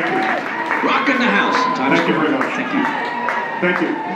Thank you. Rocking the house. Thank you very much. Thank you. Thank you.